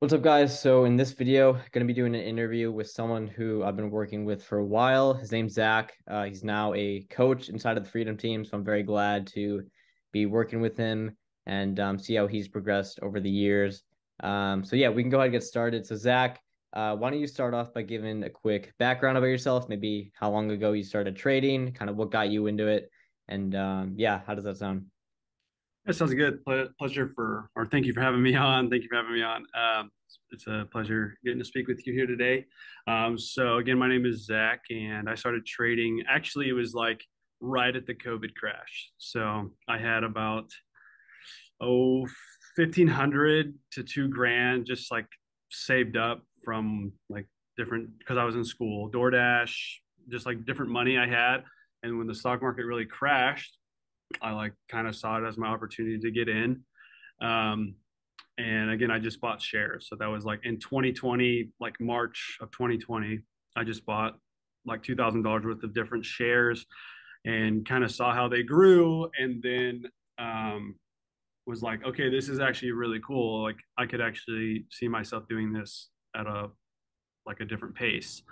What's up, guys? So in this video, going to be doing an interview with someone who I've been working with for a while. His name's Zack. Uh, he's now a coach inside of the Freedom Team, so I'm very glad to be working with him and um, see how he's progressed over the years. Um, so yeah, we can go ahead and get started. So Zack, uh, why don't you start off by giving a quick background about yourself? Maybe how long ago you started trading, kind of what got you into it, and um, yeah, how does that sound? That sounds good. Ple- pleasure for, or thank you for having me on. Thank you for having me on. Um, it's a pleasure getting to speak with you here today. Um, so again, my name is Zack, and I started trading. Actually, it was like right at the COVID crash. So I had about oh fifteen hundred to two grand just like saved up from like different because I was in school, DoorDash, just like different money I had. And when the stock market really crashed, I like kind of saw it as my opportunity to get in. Um, and again, I just bought shares. So that was like in 2020, like March of 2020, I just bought like $2,000 worth of different shares and kind of saw how they grew. And then um, was like, okay, this is actually really cool. Like I could actually see myself doing this at a like a different pace.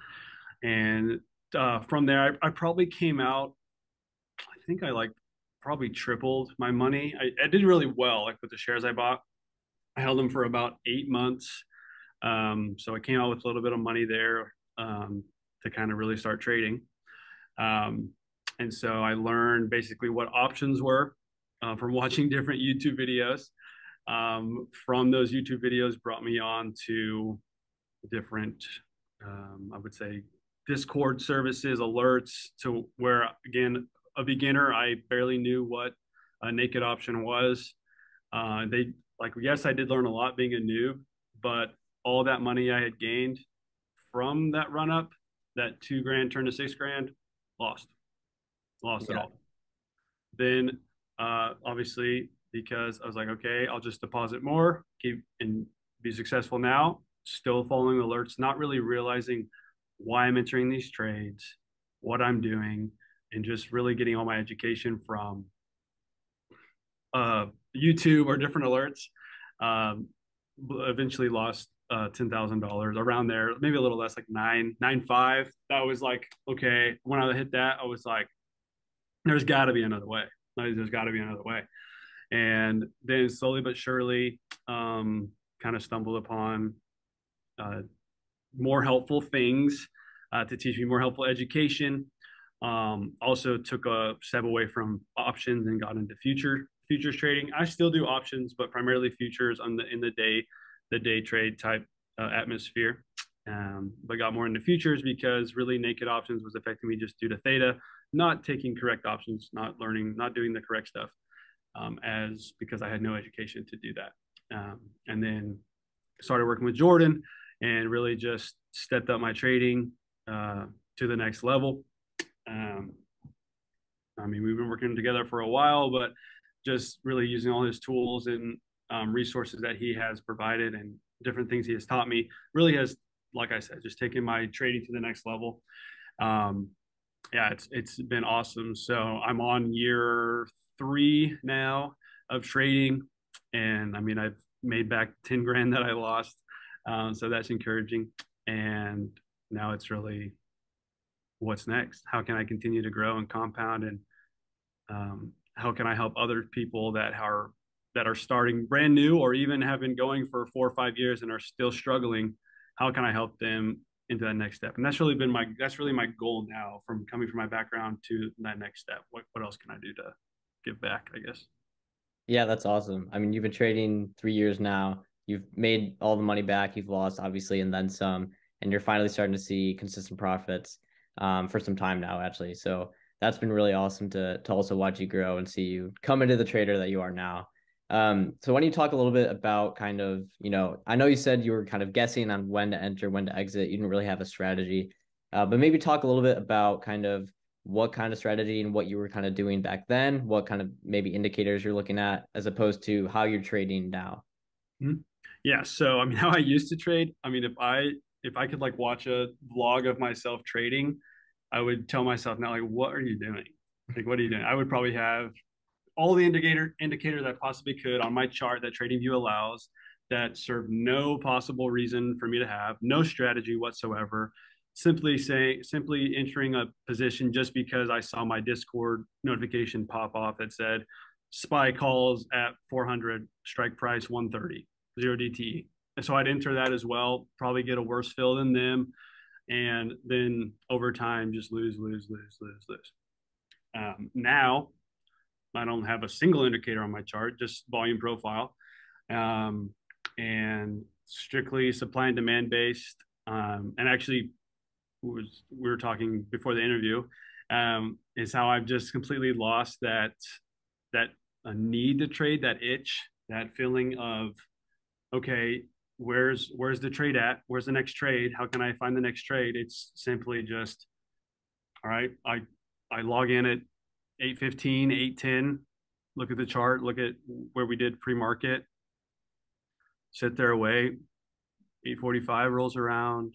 And uh, from there, I, I probably came out. I think I like probably tripled my money. I, I did really well, like with the shares I bought. I held them for about eight months. Um, so I came out with a little bit of money there um, to kind of really start trading. Um, and so I learned basically what options were uh, from watching different YouTube videos. Um, from those YouTube videos, brought me on to different, um, I would say, Discord services, alerts to where, again, a beginner. I barely knew what a naked option was. Uh, they like, yes, I did learn a lot being a noob, but all that money I had gained from that run up, that two grand turned to six grand, lost, lost yeah. it all. Then, uh, obviously, because I was like, okay, I'll just deposit more, keep and be successful now. Still following alerts, not really realizing why I'm entering these trades, what I'm doing, and just really getting all my education from uh, YouTube or different alerts. Um, eventually lost uh, ten thousand dollars around there, maybe a little less, like nine nine five. That was like okay. When I hit that, I was like, "There's got to be another way. There's got to be another way." And then slowly but surely, um, kind of stumbled upon uh, more helpful things uh, to teach me more helpful education um, also took a step away from options and got into future futures trading. I still do options, but primarily futures on the in the day the day trade type uh, atmosphere. Um, but got more into futures because really naked options was affecting me just due to theta, not taking correct options, not learning, not doing the correct stuff, um, as because I had no education to do that. Um, and then started working with Jordan and really just stepped up my trading uh, to the next level. Um, I mean, we've been working together for a while, but just really using all his tools and um, resources that he has provided and different things he has taught me really has, like I said, just taken my trading to the next level. Um, yeah, it's it's been awesome. So I'm on year three now of trading, and I mean I've made back ten grand that I lost, um, so that's encouraging. And now it's really what's next? How can I continue to grow and compound and um, how can I help other people that are that are starting brand new or even have been going for four or five years and are still struggling? How can I help them into that next step? And that's really been my that's really my goal now from coming from my background to that next step. What what else can I do to give back? I guess. Yeah, that's awesome. I mean, you've been trading three years now. You've made all the money back you've lost, obviously, and then some, and you're finally starting to see consistent profits um, for some time now, actually. So that's been really awesome to to also watch you grow and see you come into the trader that you are now. Um, so why don't you talk a little bit about kind of, you know, I know you said you were kind of guessing on when to enter, when to exit. You didn't really have a strategy, uh, but maybe talk a little bit about kind of what kind of strategy and what you were kind of doing back then, what kind of maybe indicators you're looking at, as opposed to how you're trading now. Mm-hmm. Yeah. So, I mean, how I used to trade, I mean, if I if I could like watch a vlog of myself trading, I would tell myself now, like, what are you doing? Like, what are you doing? I would probably have all the indicator indicators I possibly could on my chart that TradingView allows. that serve no possible reason for me to have, no strategy whatsoever. Simply saying, simply entering a position just because I saw my Discord notification pop off that said SPY calls at 400, strike price 130, zero DTE. And so I'd enter that as well, probably get a worse fill than them. And then over time, just lose, lose, lose, lose, lose. Um, now, I don't have a single indicator on my chart, just volume profile. Um, and strictly supply and demand based. Um, and actually, was we were talking before the interview, um, is how I've just completely lost that that need to trade, that itch, that feeling of, okay, where's where's the trade at? Where's the next trade? How can I find the next trade? It's simply just, all right, I I log in at 815, 810, look at the chart, look at where we did pre-market, sit there, wait. 845 rolls around.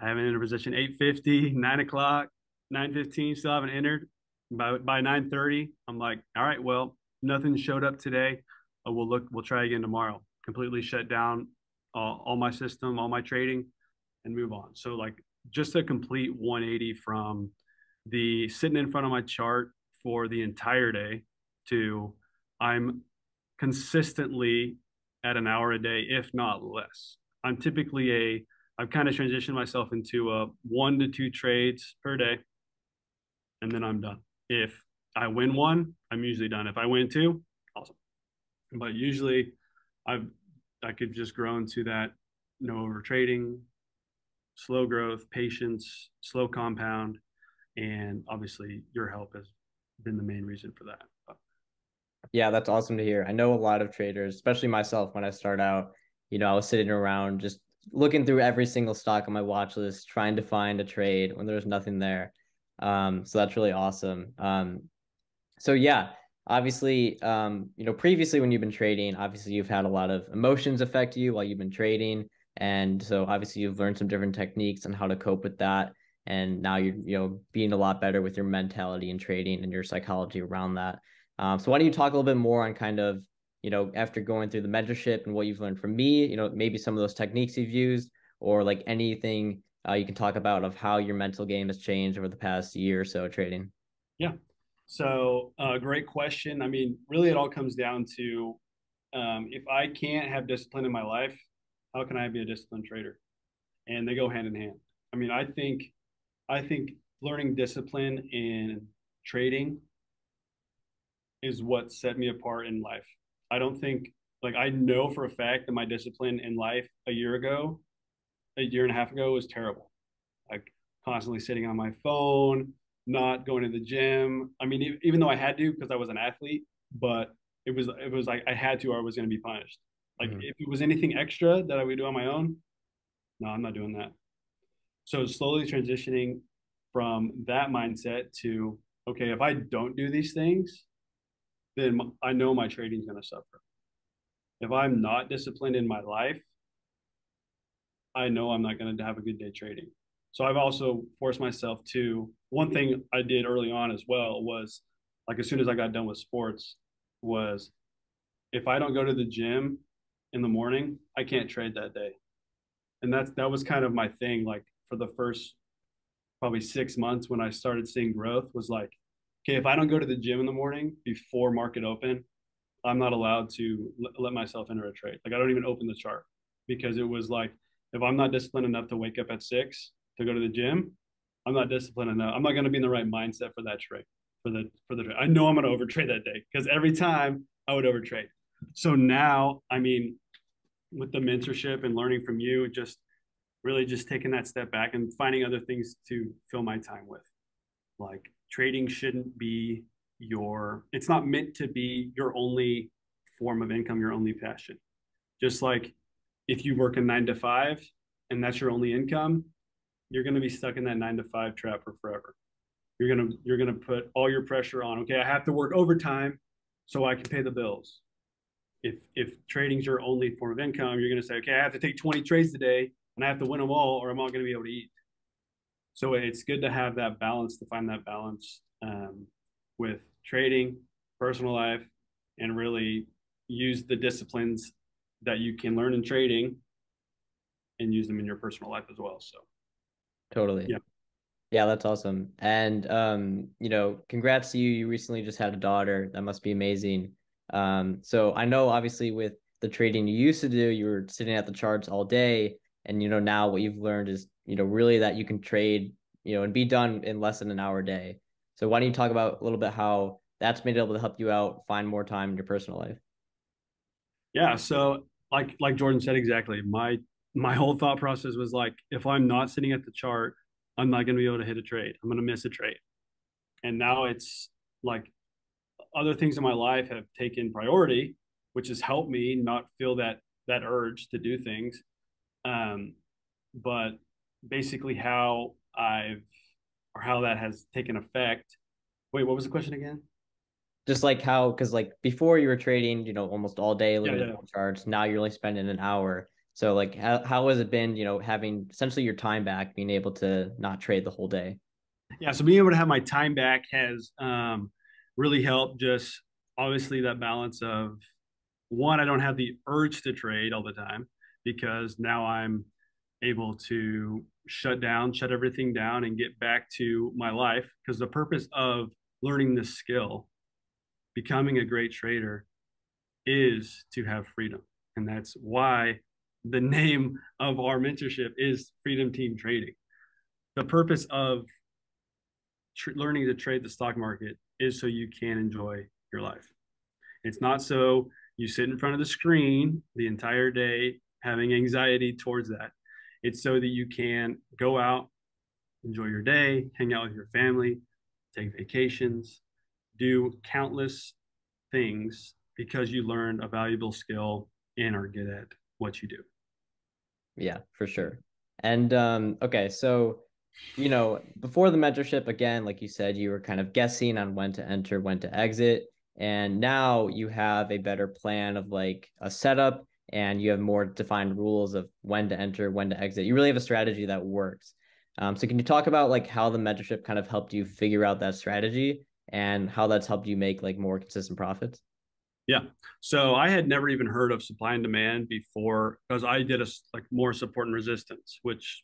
I haven't entered a position 850, 9 o'clock, 915, still haven't entered. By by 930, I'm like, all right, well, nothing showed up today. Uh, we'll look, we'll try again tomorrow. Completely shut down all, all my system, all my trading, and move on. So like just a complete 180 from the sitting in front of my chart for the entire day to I'm consistently at an hour a day, if not less. I'm typically a, I've kind of transitioned myself into a one to two trades per day, and then I'm done. If I win one, I'm usually done. If I win two, awesome. But usually, I've I could just grow into that no over trading, slow growth, patience, slow compound, and obviously your help has been the main reason for that. Yeah, that's awesome to hear. I know a lot of traders, especially myself when I start out, you know, I was sitting around just looking through every single stock on my watch list, trying to find a trade when there's nothing there. Um, so that's really awesome. Um, so yeah, obviously, um, you know, previously when you've been trading, obviously you've had a lot of emotions affect you while you've been trading. And so obviously you've learned some different techniques on how to cope with that. And now you're, you know, being a lot better with your mentality and trading and your psychology around that. Um, so why don't you talk a little bit more on kind of, you know, after going through the mentorship and what you've learned from me, you know, maybe some of those techniques you've used or like anything uh, you can talk about of how your mental game has changed over the past year or so trading. Yeah. So uh, great question. I mean, really it all comes down to um, if I can't have discipline in my life, how can I be a disciplined trader? And they go hand in hand. I mean, I think, I think learning discipline in trading is what set me apart in life. I don't think like I know for a fact that my discipline in life a year ago, a year and a half ago was terrible. Like constantly sitting on my phone, not going to the gym. I mean, even though I had to because I was an athlete, but it was it was like I had to or I was going to be punished. Like mm-hmm. if it was anything extra that I would do on my own, no, I'm not doing that. So slowly transitioning from that mindset to okay, if I don't do these things, then I know my trading is going to suffer. If I'm not disciplined in my life, I know I'm not going to have a good day trading. So I've also forced myself to one thing I did early on as well was like as soon as I got done with sports was if I don't go to the gym in the morning, I can't trade that day. And that's that was kind of my thing like for the first probably 6 months when I started seeing growth was like okay, if I don't go to the gym in the morning before market open, I'm not allowed to let myself enter a trade. Like I don't even open the chart because it was like if I'm not disciplined enough to wake up at six to go to the gym, I'm not disciplined enough. I'm not going to be in the right mindset for that trade. For the for the trade. I know I'm going to overtrade that day because every time I would overtrade. So now, I mean, with the mentorship and learning from you, just really just taking that step back and finding other things to fill my time with, like trading shouldn't be your it's not meant to be your only form of income your only passion just like if you work a nine to five and that's your only income you're going to be stuck in that nine to five trap for forever. You're going to you're going to put all your pressure on okay i have to work overtime so i can pay the bills. If if trading's your only form of income you're going to say okay i have to take 20 trades today and i have to win them all or i'm not going to be able to eat. So it's good to have that balance to find that balance um, with trading personal life and really use the disciplines that you can learn in trading and use them in your personal life as well. So totally. Yeah. Yeah, that's awesome. And um, you know, congrats to you. You recently just had a daughter. That must be amazing. Um, so I know obviously with the trading you used to do, you were sitting at the charts all day. And you know, now what you've learned is, you know, really that you can trade, you know, and be done in less than an hour a day. So why don't you talk about a little bit how that's been able to help you out find more time in your personal life? Yeah. So like like Jordan said exactly. My my whole thought process was like, if I'm not sitting at the chart, I'm not going to be able to hit a trade. I'm going to miss a trade. And now it's like other things in my life have taken priority, which has helped me not feel that that urge to do things. Um, but basically, how I've or how that has taken effect. Wait, what was the question again? Just like how, because like before you were trading, you know, almost all day, looking yeah, yeah. at charts. Now you're only spending an hour. So like how, how has it been, you know, having essentially your time back, being able to not trade the whole day? Yeah, so being able to have my time back has um, really helped just obviously that balance of one, I don't have the urge to trade all the time because now I'm able to shut down, shut everything down and get back to my life. Because the purpose of learning this skill, becoming a great trader, is to have freedom. And that's why the name of our mentorship is Freedom Team Trading. The purpose of learning to trade the stock market is so you can enjoy your life. It's not so you sit in front of the screen the entire day having anxiety towards that. It's so that you can go out, enjoy your day, hang out with your family, take vacations, do countless things because you learned a valuable skill and are good at what you do. Yeah, for sure. And um, okay, so you know, before the mentorship, again, like you said, you were kind of guessing on when to enter, when to exit. And now you have a better plan of like a setup and you have more defined rules of when to enter, when to exit. You really have a strategy that works. Um, so can you talk about like how the mentorship kind of helped you figure out that strategy and how that's helped you make like more consistent profits? Yeah. So I had never even heard of supply and demand before because I did a like more support and resistance, which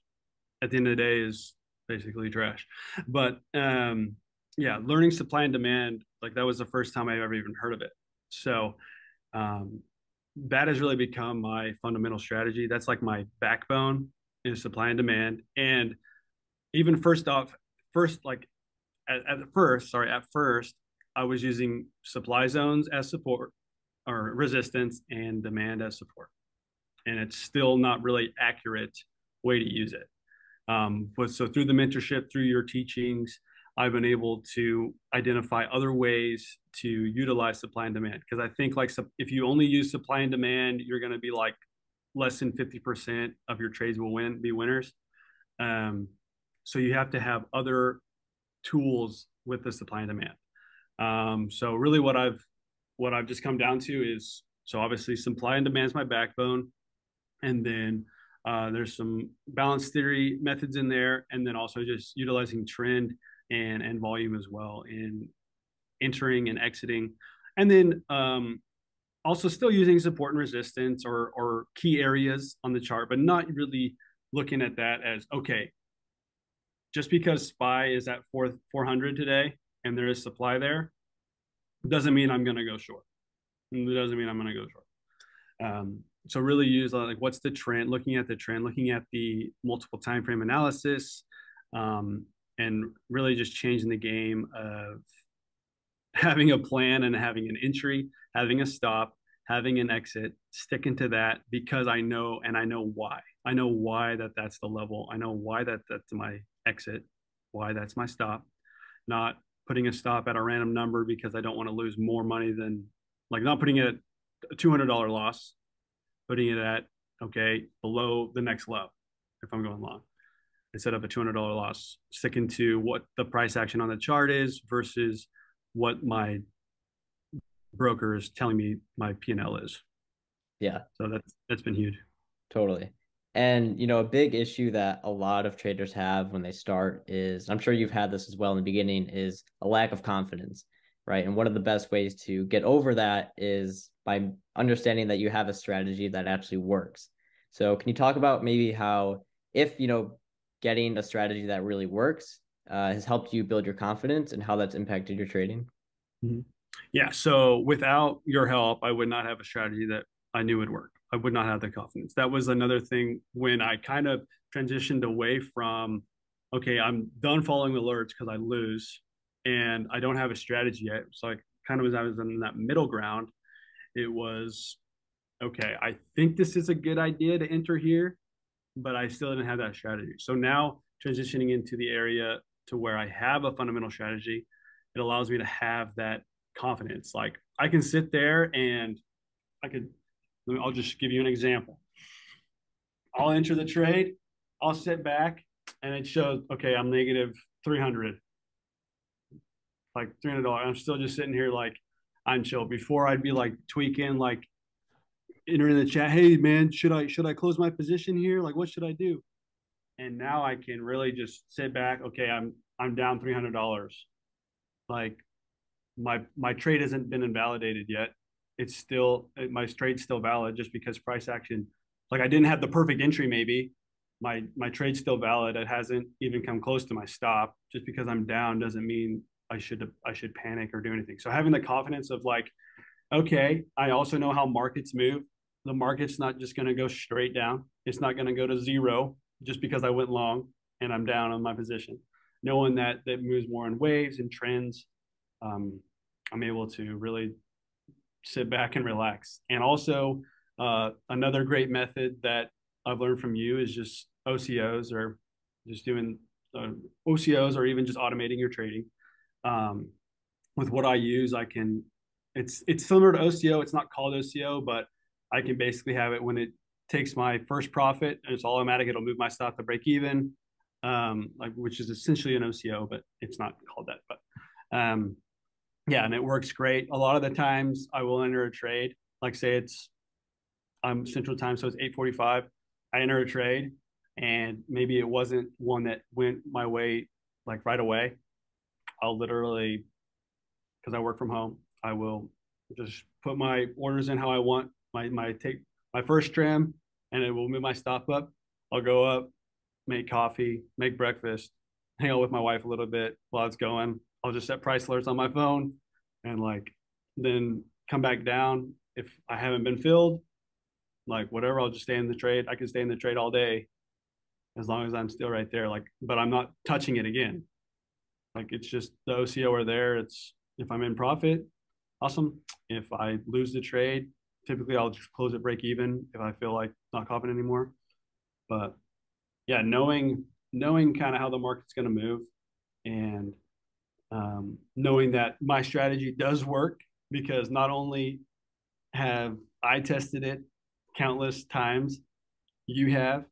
at the end of the day is basically trash. But um, yeah, learning supply and demand, like that was the first time I've ever even heard of it. So um, that has really become my fundamental strategy. That's like my backbone is supply and demand. And even first off, first, like at, at first, sorry, at first, I was using supply zones as support or resistance and demand as support. And it's still not really accurate way to use it. Um, but so through the mentorship, through your teachings, I've been able to identify other ways to utilize supply and demand. Because I think like if you only use supply and demand, you're going to be like less than 50% of your trades will win, be winners. Um, so you have to have other tools with the supply and demand. Um, so really what I've what I've just come down to is so obviously supply and demand is my backbone, and then uh, there's some balance theory methods in there, and then also just utilizing trend and and volume as well in entering and exiting, and then um, also still using support and resistance or or key areas on the chart, but not really looking at that as okay. Just because SPY is at four 400 today and there is supply there, doesn't mean I'm going to go short. It doesn't mean I'm going to go short. Um, so really use like what's the trend, looking at the trend, looking at the multiple time frame analysis, um, and really just changing the game of having a plan and having an entry, having a stop, having an exit, sticking to that because I know and I know why. I know why that that's the level. I know why that that's my exit, why that's my stop. Not putting a stop at a random number because I don't want to lose more money than like not putting it at a two hundred dollar loss, putting it at okay below the next low if I'm going long instead of a two hundred dollar loss, sticking to what the price action on the chart is versus what my broker is telling me my P and L is. Yeah. So that's that's been huge. Totally. And you know, a big issue that a lot of traders have when they start is I'm sure you've had this as well in the beginning is a lack of confidence. right? And one of the best ways to get over that is by understanding that you have a strategy that actually works. So, can you talk about maybe how, if you know, getting a strategy that really works uh, has helped you build your confidence and how that's impacted your trading? Mm-hmm. Yeah. So, without your help, I would not have a strategy that I knew would work. I would not have the confidence. That was another thing when I kind of transitioned away from, okay, I'm done following the alerts because I lose and I don't have a strategy yet. So I kind of was I was in that middle ground. It was okay. I think this is a good idea to enter here, but I still didn't have that strategy. So now transitioning into the area to where I have a fundamental strategy, it allows me to have that confidence. Like I can sit there and I could. I'll just give you an example. I'll enter the trade. I'll sit back and it shows okay i'm negative 300 like $300. I'm still just sitting here like I'm chill. Before I'd be like tweaking, like entering the chat, hey man, should I should I close my position here? Like what should I do? And now I can really just sit back. Okay, I'm I'm down three hundred dollars. Like my my trade hasn't been invalidated yet. It's still my trade's still valid just because price action. Like I didn't have the perfect entry maybe. My my trade's still valid. It hasn't even come close to my stop. Just because I'm down doesn't mean I should I should panic or do anything. So having the confidence of like, okay, I also know how markets move. The market's not just going to go straight down. It's not going to go to zero just because I went long and I'm down on my position. Knowing that that moves more in waves and trends, um, I'm able to really sit back and relax. And also, uh, another great method that I've learned from you is just OCOs or just doing uh, OCOs or even just automating your trading um, with what I use, I can. It's it's similar to OCO. It's not called OCO, but I can basically have it when it takes my first profit and it's automatic. It'll move my stop to break even, um, like which is essentially an OCO, but it's not called that. But um, yeah, and it works great. A lot of the times, I will enter a trade. Like say it's I'm Central Time, so it's 8:45. I enter a trade, and maybe it wasn't one that went my way like right away. I'll literally, because I work from home, I will just put my orders in how I want my my take my first trim, and it will move my stop up. I'll go up, make coffee, make breakfast, hang out with my wife a little bit while it's going. I'll just set price alerts on my phone, and like then come back down if I haven't been filled. Like whatever, I'll just stay in the trade. I can stay in the trade all day as long as I'm still right there. Like, but I'm not touching it again. Like it's just the OCO are there. It's if I'm in profit, awesome. If I lose the trade, typically I'll just close it break even if I feel like not confident anymore. But yeah, knowing knowing kind of how the market's going to move and um, knowing that my strategy does work because not only have I tested it countless times, you have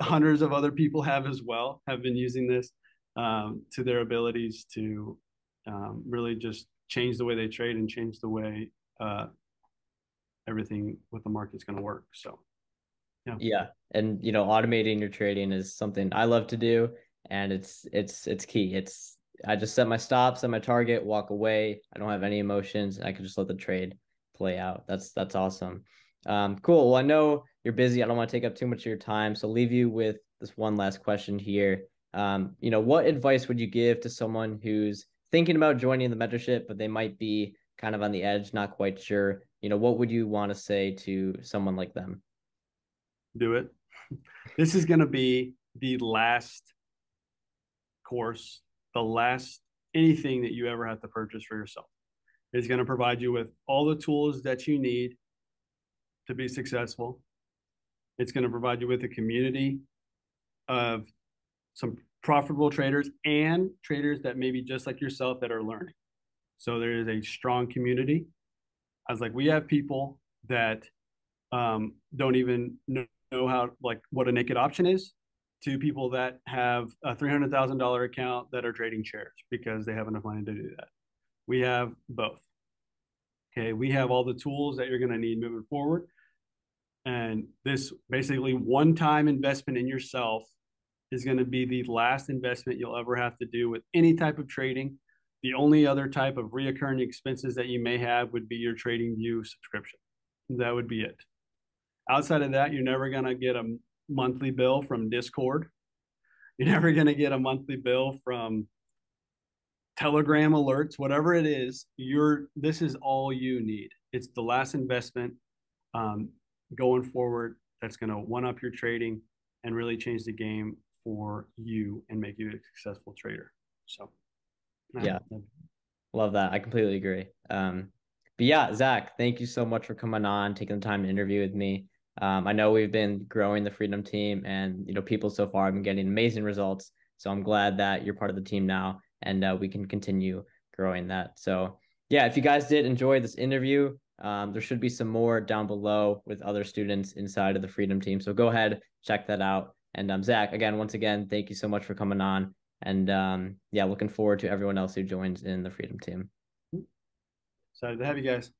hundreds of other people have as well have been using this um, to their abilities to um, really just change the way they trade and change the way uh, everything with the market's going to work. So, yeah. Yeah, and you know, automating your trading is something I love to do, and it's it's it's key. It's I just set my stop, set my target, walk away. I don't have any emotions. I can just let the trade play out. That's that's awesome. Um, cool. Well, I know you're busy. I don't want to take up too much of your time, so I'll leave you with this one last question here. Um, you know, what advice would you give to someone who's thinking about joining the mentorship, but they might be kind of on the edge, not quite sure? You know, what would you want to say to someone like them? Do it. This is going to be the last course, the last anything that you ever have to purchase for yourself. It's going to provide you with all the tools that you need to be successful. It's going to provide you with a community of some profitable traders and traders that maybe just like yourself that are learning. So there is a strong community. I was like, we have people that um, don't even know, know how like what a naked option is to people that have a $300,000 account that are trading shares because they have enough money to do that. We have both. Okay, we have all the tools that you're going to need moving forward. And this basically one time investment in yourself is going to be the last investment you'll ever have to do with any type of trading. The only other type of reoccurring expenses that you may have would be your TradingView subscription. That would be it. Outside of that, you're never going to get a monthly bill from Discord. You're never going to get a monthly bill from Telegram alerts, whatever it is. You're this is all you need. It's the last investment um, going forward that's going to one up your trading and really change the game for you and make you a successful trader. So, yeah, love that. I completely agree. Um, but yeah, Zack, thank you so much for coming on, taking the time to interview with me. Um, I know we've been growing the Freedom team, and you know people so far have been getting amazing results. So I'm glad that you're part of the team now, and uh, we can continue growing that. So yeah, if you guys did enjoy this interview, um, there should be some more down below with other students inside of the Freedom team. So go ahead, check that out. And um, Zack, again, once again, thank you so much for coming on. And um, yeah, looking forward to everyone else who joins in the Freedom team. Excited to have you guys.